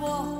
我。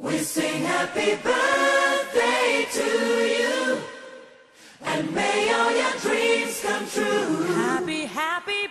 We sing happy birthday to you. And may all your dreams come true. Happy, happy